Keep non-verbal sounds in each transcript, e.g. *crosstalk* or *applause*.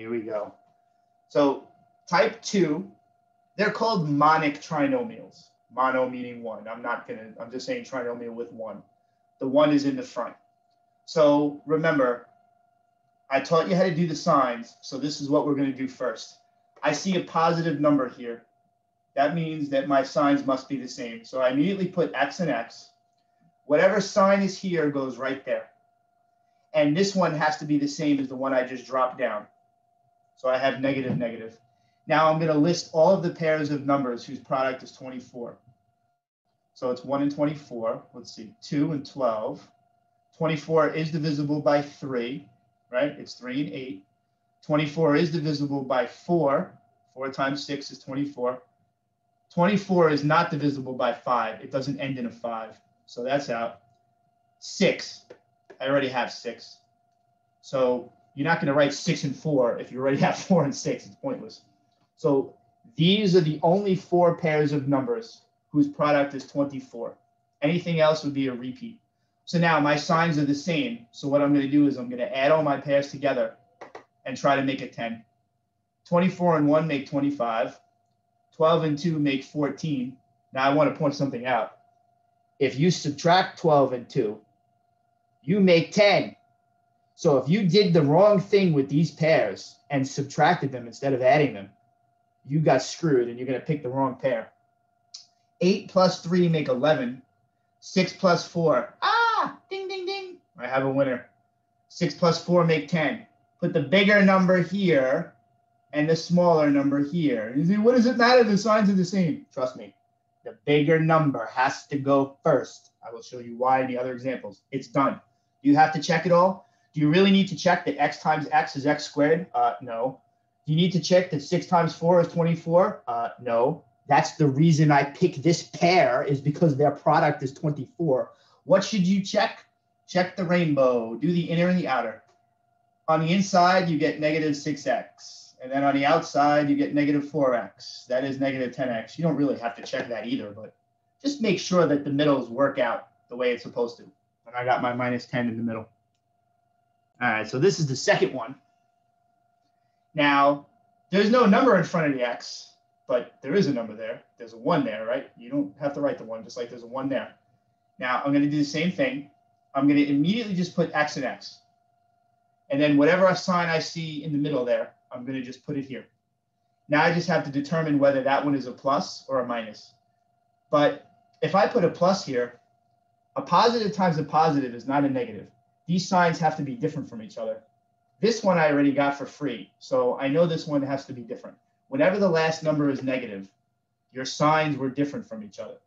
Here we go. So type two, they're called monic trinomials. Mono meaning one. I'm not gonna, I'm just saying trinomial with one. The one is in the front. So remember, I taught you how to do the signs. So this is what we're gonna do first. I see a positive number here. That means that my signs must be the same. So I immediately put X and X. Whatever sign is here goes right there. And this one has to be the same as the one I just dropped down. So I have negative, negative. Now I'm going to list all of the pairs of numbers whose product is 24. So it's 1 and 24. Let's see, 2 and 12. 24 is divisible by 3, right? It's 3 and 8. 24 is divisible by 4. 4 times 6 is 24. 24 is not divisible by 5. It doesn't end in a 5. So that's out. 6. I already have 6. So you're not going to write 6 and 4 if you already have *laughs* 4 and 6. It's pointless. So these are the only four pairs of numbers whose product is 24. Anything else would be a repeat. So now my signs are the same. So what I'm going to do is I'm going to add all my pairs together and try to make it 10. 24 and 1 make 25. 12 and 2 make 14. Now I want to point something out. If you subtract 12 and 2, you make 10. So if you did the wrong thing with these pairs and subtracted them instead of adding them, you got screwed and you're going to pick the wrong pair. 8 plus 3 make 11. 6 plus 4. Ah, ding, ding, ding. I have a winner. 6 plus 4 make 10. Put the bigger number here and the smaller number here. You see, what does it matter? The signs are the same. Trust me. The bigger number has to go first. I will show you why in the other examples. It's done. You have to check it all? Do you really need to check that x times x is x squared? Uh, no. Do you need to check that 6 times 4 is 24? Uh, no. That's the reason I pick this pair is because their product is 24. What should you check? Check the rainbow. Do the inner and the outer. On the inside, you get negative 6x. And then on the outside, you get negative 4x. That is negative 10x. You don't really have to check that either, but just make sure that the middles work out the way it's supposed to. And I got my minus 10 in the middle. All right, so this is the second one. Now, there's no number in front of the x, but there is a number there. There's a 1 there, right? You don't have to write the 1, just like there's a 1 there. Now, I'm going to do the same thing. I'm going to immediately just put x and x. And then whatever sign I see in the middle there, I'm going to just put it here. Now I just have to determine whether that one is a plus or a minus. But if I put a plus here, a positive times a positive is not a negative. These signs have to be different from each other. This one I already got for free, so I know this one has to be different. Whenever the last number is negative, your signs were different from each other.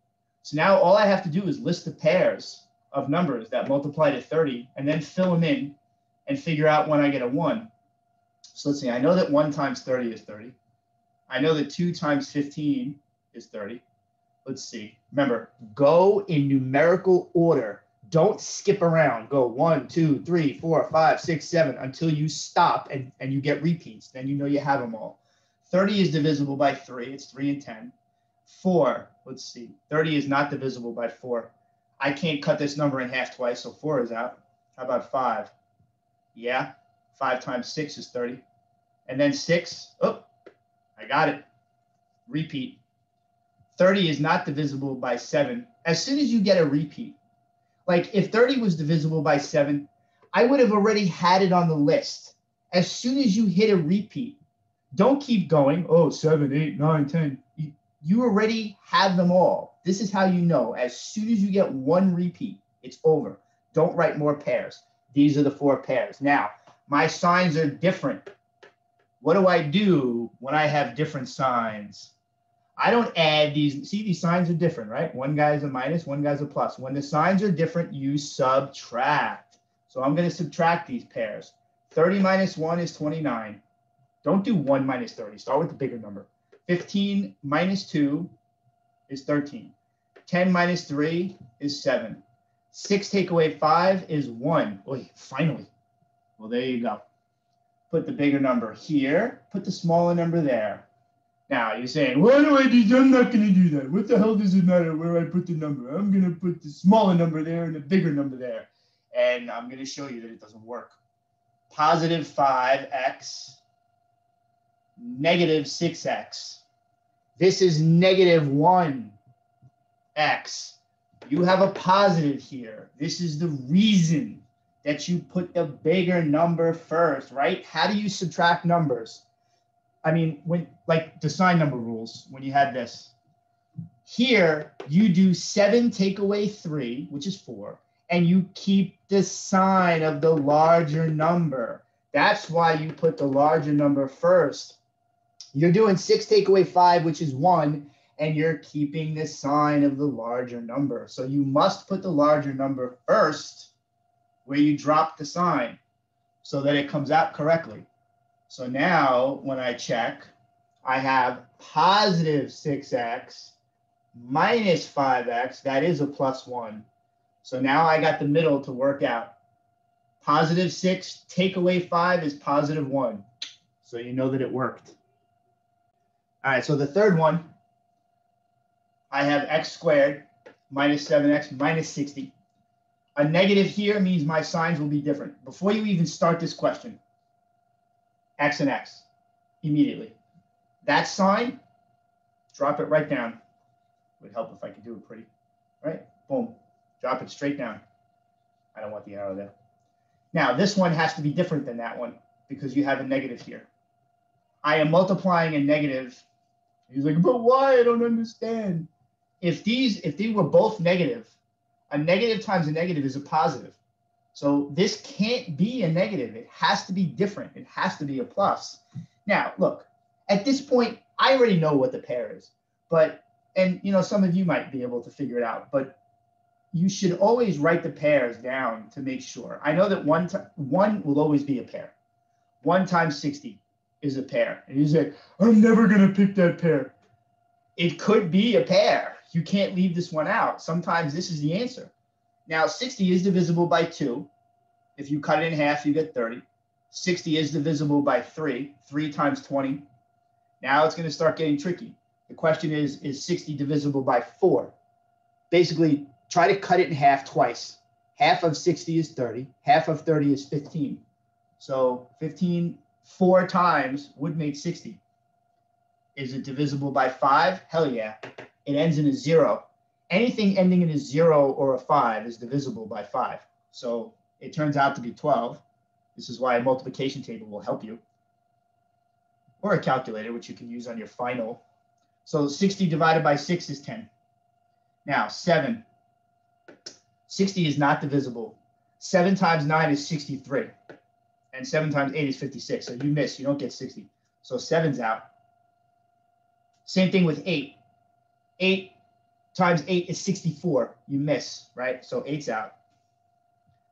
So now all I have to do is list the pairs of numbers that multiply to 30 and then fill them in and figure out when I get a 1. So let's see, I know that 1 times 30 is 30. I know that 2 times 15 is 30. Let's see. Remember, go in numerical order don't skip around. Go one, two, three, four, five, six, seven until you stop and, and you get repeats. Then you know you have them all. 30 is divisible by 3. It's 3 and 10. 4, let's see. 30 is not divisible by 4. I can't cut this number in half twice, so 4 is out. How about 5? Yeah, 5 times 6 is 30. And then 6, oh, I got it. Repeat. 30 is not divisible by 7. As soon as you get a repeat, like if 30 was divisible by seven, I would have already had it on the list. As soon as you hit a repeat, don't keep going. Oh, seven, eight, nine, 10. You, you already have them all. This is how you know. As soon as you get one repeat, it's over. Don't write more pairs. These are the four pairs. Now, my signs are different. What do I do when I have different signs? I don't add these. See, these signs are different, right? One guy's a minus, one guy's a plus. When the signs are different, you subtract. So I'm going to subtract these pairs. 30 minus 1 is 29. Don't do 1 minus 30. Start with the bigger number. 15 minus 2 is 13. 10 minus 3 is 7. 6 take away 5 is 1. Oy, finally. Well, there you go. Put the bigger number here. Put the smaller number there. Now you're saying, why do I do? I'm not going to do that. What the hell does it matter where I put the number? I'm going to put the smaller number there and the bigger number there. And I'm going to show you that it doesn't work. Positive 5x negative 6x. This is negative 1x. You have a positive here. This is the reason that you put the bigger number first, right? How do you subtract numbers? I mean, when like the sign number rules, when you had this, here you do seven take away three, which is four, and you keep the sign of the larger number. That's why you put the larger number first. You're doing six take away five, which is one, and you're keeping the sign of the larger number. So you must put the larger number first where you drop the sign so that it comes out correctly. So now when I check, I have positive 6x minus 5x. That is a plus 1. So now I got the middle to work out. Positive 6 take away 5 is positive 1. So you know that it worked. All right, so the third one, I have x squared minus 7x minus 60. A negative here means my signs will be different. Before you even start this question, x and x immediately. That sign, drop it right down. Would help if I could do it pretty, right? Boom, drop it straight down. I don't want the arrow there. Now this one has to be different than that one because you have a negative here. I am multiplying a negative. He's like, but why? I don't understand. If these, if they were both negative, a negative times a negative is a positive. So this can't be a negative. It has to be different. It has to be a plus. Now, look, at this point, I already know what the pair is, but, and you know, some of you might be able to figure it out, but you should always write the pairs down to make sure. I know that one, one will always be a pair. One times 60 is a pair. And you say, I'm never going to pick that pair. It could be a pair. You can't leave this one out. Sometimes this is the answer. Now, 60 is divisible by 2. If you cut it in half, you get 30. 60 is divisible by 3. 3 times 20. Now it's going to start getting tricky. The question is, is 60 divisible by 4? Basically, try to cut it in half twice. Half of 60 is 30. Half of 30 is 15. So 15 four times would make 60. Is it divisible by 5? Hell yeah. It ends in a 0 anything ending in a zero or a five is divisible by five. So it turns out to be 12. This is why a multiplication table will help you. Or a calculator, which you can use on your final. So 60 divided by 6 is 10. Now, 7. 60 is not divisible. 7 times 9 is 63. And 7 times 8 is 56. So you miss. You don't get 60. So 7's out. Same thing with 8. 8 times 8 is 64. You miss, right? So 8's out.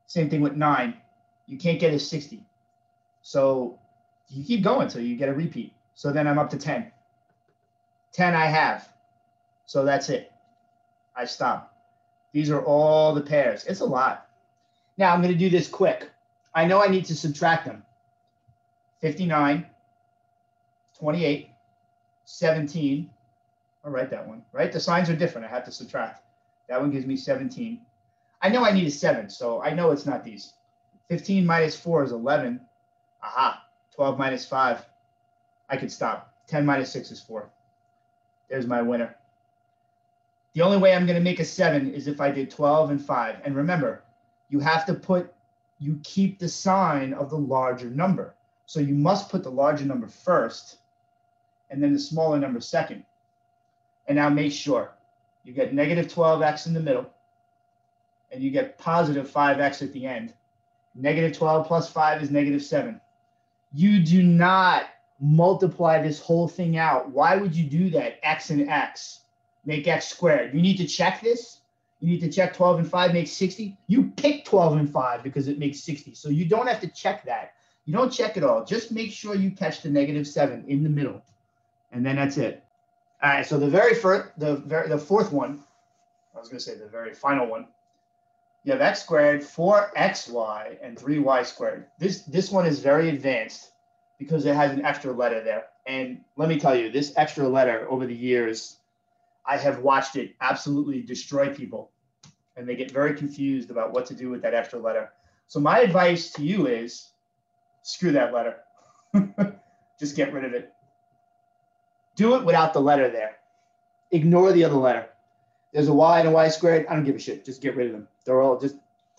Same thing with 9. You can't get a 60. So you keep going until you get a repeat. So then I'm up to 10. 10 I have. So that's it. I stop. These are all the pairs. It's a lot. Now I'm going to do this quick. I know I need to subtract them. 59, 28, 17, I'll write that one, right? The signs are different. I have to subtract. That one gives me 17. I know I need a 7, so I know it's not these. 15 minus 4 is 11. Aha. 12 minus 5. I could stop. 10 minus 6 is 4. There's my winner. The only way I'm going to make a 7 is if I did 12 and 5. And remember, you have to put, you keep the sign of the larger number. So you must put the larger number first and then the smaller number second. And now make sure you get negative 12x in the middle and you get positive 5x at the end. Negative 12 plus 5 is negative 7. You do not multiply this whole thing out. Why would you do that? X and X make X squared. You need to check this. You need to check 12 and 5 makes 60. You pick 12 and 5 because it makes 60. So you don't have to check that. You don't check it all. Just make sure you catch the negative 7 in the middle. And then that's it. All right, so the very first, the very, the fourth one, I was to say the very final one. You have x squared, 4xy, and 3y squared. This this one is very advanced because it has an extra letter there. And let me tell you, this extra letter over the years, I have watched it absolutely destroy people, and they get very confused about what to do with that extra letter. So my advice to you is, screw that letter. *laughs* Just get rid of it. Do it without the letter there. Ignore the other letter. There's a y and a y squared. I don't give a shit. Just get rid of them. They're all just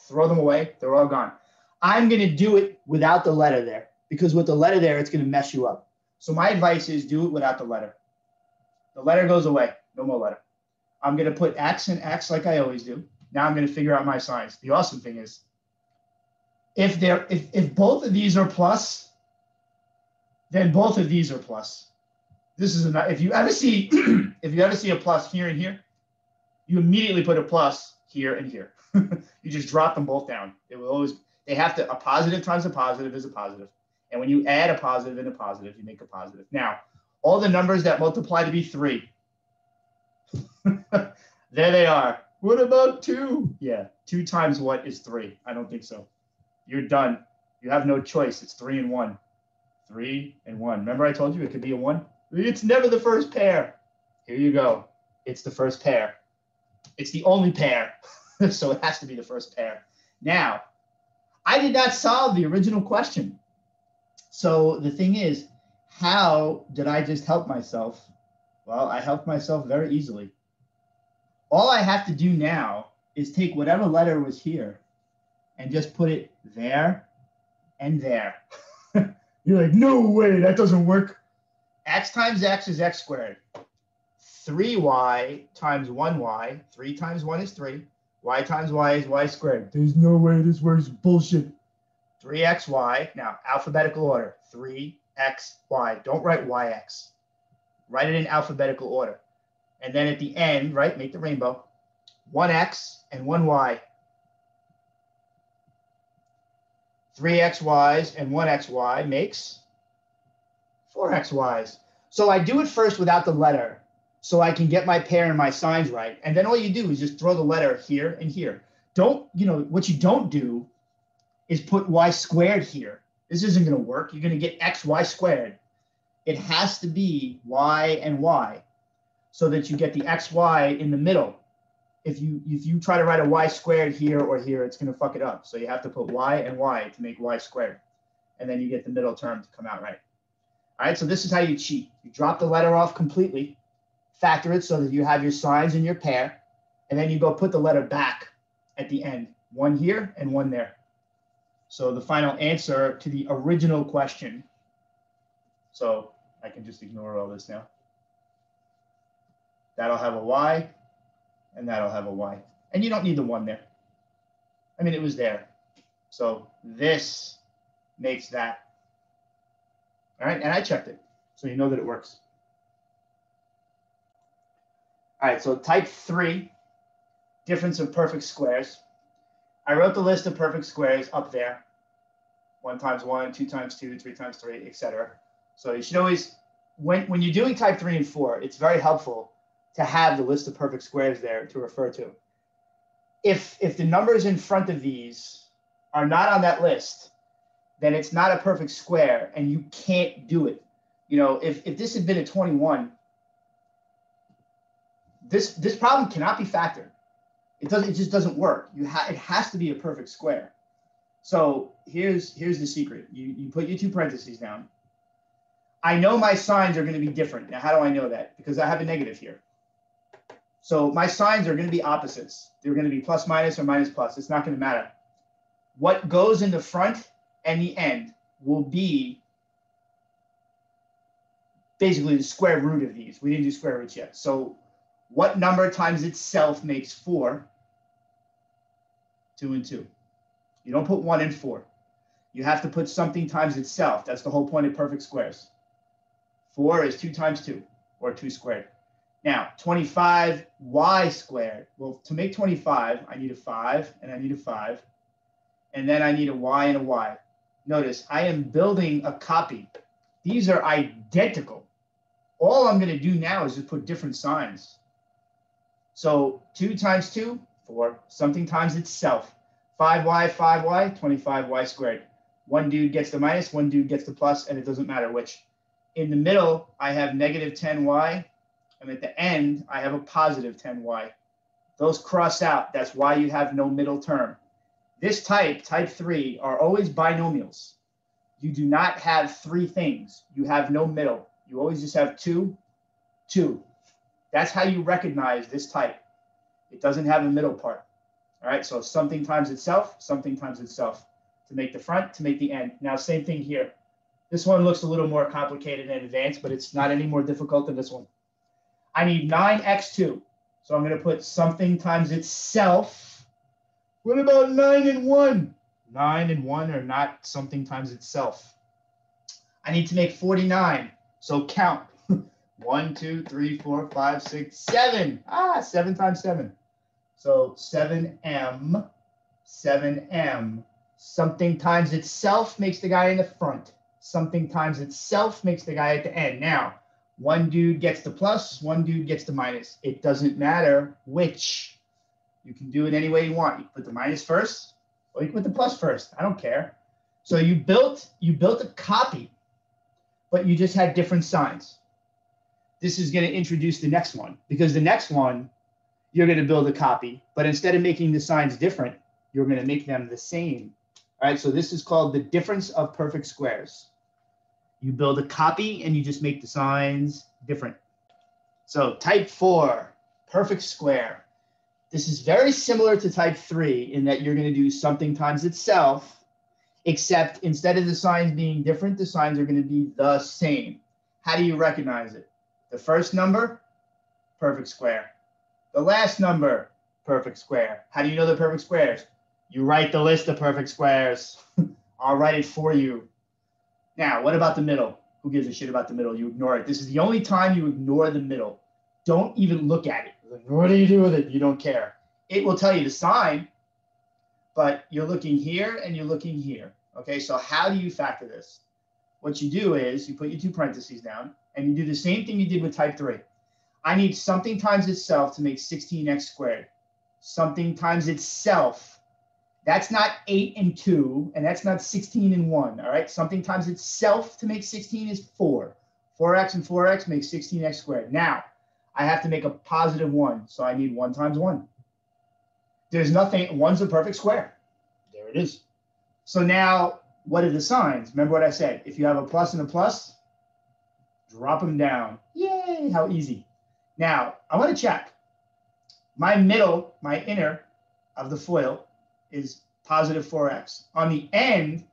throw them away. They're all gone. I'm going to do it without the letter there because with the letter there, it's going to mess you up. So my advice is do it without the letter. The letter goes away. No more letter. I'm going to put X and X like I always do. Now I'm going to figure out my signs. The awesome thing is if they're if, if both of these are plus, then both of these are plus. This is a if you ever see *clears throat* if you ever see a plus here and here, you immediately put a plus here and here. *laughs* you just drop them both down. It will always they have to a positive times a positive is a positive. And when you add a positive and a positive, you make a positive. Now, all the numbers that multiply to be three. *laughs* there they are. What about two? Yeah, two times what is three? I don't think so. You're done. You have no choice. It's three and one. Three and one. Remember I told you it could be a one? It's never the first pair. Here you go. It's the first pair. It's the only pair. *laughs* so it has to be the first pair. Now, I did not solve the original question. So the thing is, how did I just help myself? Well, I helped myself very easily. All I have to do now is take whatever letter was here and just put it there and there. *laughs* You're like, no way, that doesn't work. X times X is X squared. 3y times 1y, 3 times 1 is 3. y times y is y squared. There's no way this works. Bullshit. 3xy. Now, alphabetical order. 3xy. Don't write yx. Write it in alphabetical order. And then at the end, right, make the rainbow. 1x and 1y. 3xy's and 1xy makes 4xy's. So I do it first without the letter so I can get my pair and my signs right. And then all you do is just throw the letter here and here. Don't, you know, what you don't do is put y squared here. This isn't going to work. You're going to get xy squared. It has to be y and y so that you get the xy in the middle. If you if you try to write a y squared here or here, it's going to fuck it up. So you have to put y and y to make y squared. And then you get the middle term to come out right. All right, so this is how you cheat. You drop the letter off completely factor it so that you have your signs in your pair, and then you go put the letter back at the end, one here and one there. So the final answer to the original question. So I can just ignore all this now. That'll have a Y, and that'll have a Y. And you don't need the one there. I mean, it was there. So this makes that. All right, and I checked it. So you know that it works. All right, so type three, difference of perfect squares. I wrote the list of perfect squares up there. One times one, two times two, three times three, etc. So you should always, when, when you're doing type three and four, it's very helpful to have the list of perfect squares there to refer to. If, if the numbers in front of these are not on that list, then it's not a perfect square and you can't do it. You know, if, if this had been a 21, this this problem cannot be factored. It doesn't. It just doesn't work. You have it has to be a perfect square. So here's here's the secret. You you put your two parentheses down. I know my signs are going to be different. Now, how do I know that? Because I have a negative here. So my signs are going to be opposites. They're going to be plus minus or minus plus. It's not going to matter. What goes in the front and the end will be basically the square root of these. We didn't do square roots yet. So what number times itself makes four? Two and two. You don't put one and four. You have to put something times itself. That's the whole point of perfect squares. Four is two times two, or two squared. Now, 25y squared. Well, to make 25, I need a 5 and I need a 5. And then I need a y and a y. Notice I am building a copy. These are identical. All I'm going to do now is just put different signs. So 2 times 2, 4. Something times itself. 5y, 5y, 25y squared. One dude gets the minus, one dude gets the plus, and it doesn't matter which. In the middle, I have negative 10y, and at the end, I have a positive 10y. Those cross out. That's why you have no middle term. This type, type 3, are always binomials. You do not have three things. You have no middle. You always just have 2 2. That's how you recognize this type. It doesn't have a middle part. All right, so something times itself, something times itself to make the front, to make the end. Now, same thing here. This one looks a little more complicated and advanced, but it's not any more difficult than this one. I need 9x2. So I'm going to put something times itself. What about 9 and 1? 9 and 1 are not something times itself. I need to make 49. So count. *laughs* 1, 2, 3, 4, 5, 6, 7. Ah, 7 times 7. So 7m, 7m. Something times itself makes the guy in the front. Something times itself makes the guy at the end. Now, one dude gets the plus, one dude gets the minus. It doesn't matter which. You can do it any way you want. You put the minus first, or you put the plus first. I don't care. So you built you built a copy, but you just had different signs. This is going to introduce the next one because the next one you're going to build a copy, but instead of making the signs different, you're going to make them the same. All right, so this is called the difference of perfect squares. You build a copy and you just make the signs different. So type four, perfect square. This is very similar to type three in that you're going to do something times itself, except instead of the signs being different, the signs are going to be the same. How do you recognize it? The first number, perfect square. The last number, perfect square. How do you know the perfect squares? You write the list of perfect squares. *laughs* I'll write it for you. Now, what about the middle? Who gives a shit about the middle? You ignore it. This is the only time you ignore the middle. Don't even look at it. Like, what do you do with it? You don't care. It will tell you the sign, but you're looking here and you're looking here. Okay, so how do you factor this? What you do is you put your two parentheses down and you do the same thing you did with type 3. I need something times itself to make 16x squared. Something times itself. That's not 8 and 2, and that's not 16 and 1. All right. Something times itself to make 16 is 4. 4x and 4x makes 16x squared. Now, I have to make a positive 1, so I need 1 times 1. There's nothing, 1's a perfect square. There it is. So now, what are the signs? Remember what I said. If you have a plus and a plus, drop them down. Yay, how easy. Now, I want to check. My middle, my inner of the FOIL is positive 4x. On the end,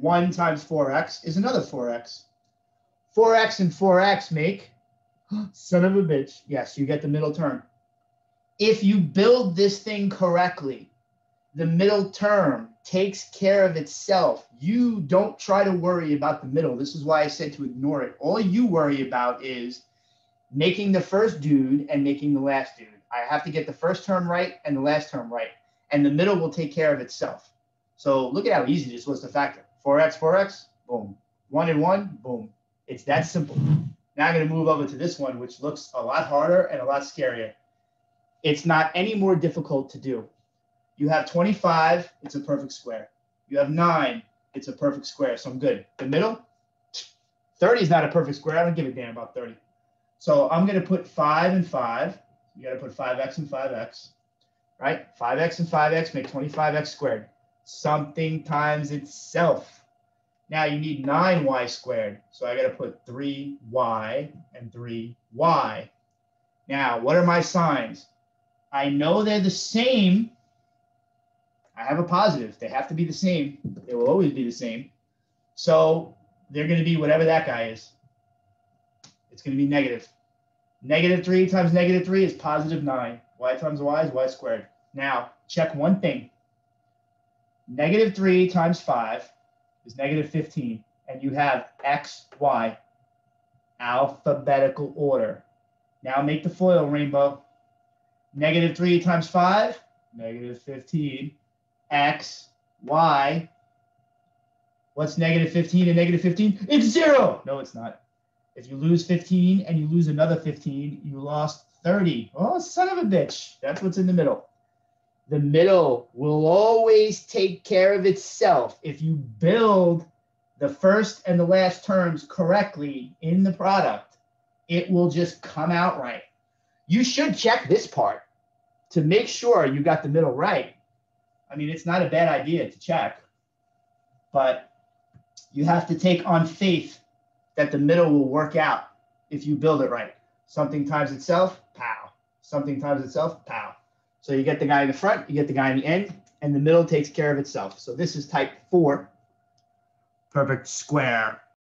1 times 4x is another 4x. 4x and 4x make, son of a bitch, yes, you get the middle term. If you build this thing correctly, the middle term takes care of itself. You don't try to worry about the middle. This is why I said to ignore it. All you worry about is making the first dude and making the last dude. I have to get the first term right and the last term right. And the middle will take care of itself. So look at how easy this was to factor. 4x, 4x, boom. 1 and 1, boom. It's that simple. Now I'm going to move over to this one, which looks a lot harder and a lot scarier. It's not any more difficult to do. You have 25, it's a perfect square. You have 9, it's a perfect square. So I'm good. The middle, 30 is not a perfect square. I don't give a damn about 30. So I'm going to put 5 and 5. You got to put 5x and 5x, right? 5x and 5x make 25x squared. Something times itself. Now you need 9y squared. So I got to put 3y and 3y. Now, what are my signs? I know they're the same. I have a positive. They have to be the same. They will always be the same. So they're going to be whatever that guy is. It's going to be negative. Negative 3 times negative 3 is positive 9. y times y is y squared. Now, check one thing. Negative 3 times 5 is negative 15. And you have x, y, alphabetical order. Now make the FOIL rainbow. Negative 3 times 5, negative 15. x, y. What's negative 15 and negative 15? It's 0. No, it's not. If you lose 15 and you lose another 15, you lost 30. Oh, son of a bitch. That's what's in the middle. The middle will always take care of itself if you build the first and the last terms correctly in the product. It will just come out right. You should check this part to make sure you got the middle right. I mean, it's not a bad idea to check, but you have to take on faith that the middle will work out if you build it right. Something times itself, pow. Something times itself, pow. So you get the guy in the front, you get the guy in the end, and the middle takes care of itself. So this is type four. Perfect square